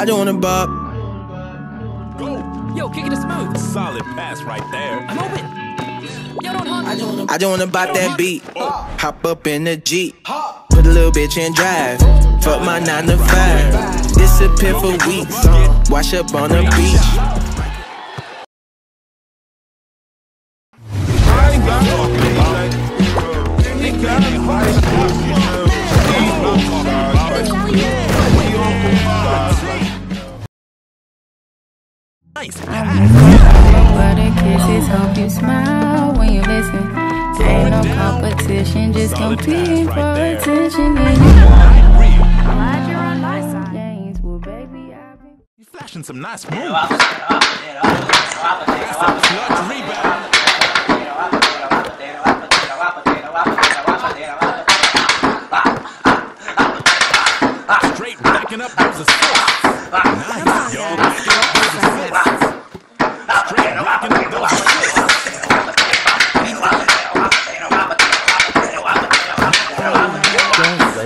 I don't wanna bop. Go. Yo, kick it smooth. Solid pass right there. I'm open. Yo, don't honk. I don't wanna bop that beat. Hop up in the Jeep. Put a little bitch and drive. Fuck my 9 to 5. Disappear for weeks. Wash up on the beach. Nice But the kisses hope you smile and just competing compete for attention. You flashing some nice moves. Straight backing up. Nice, y'all. Backing up.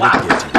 wow.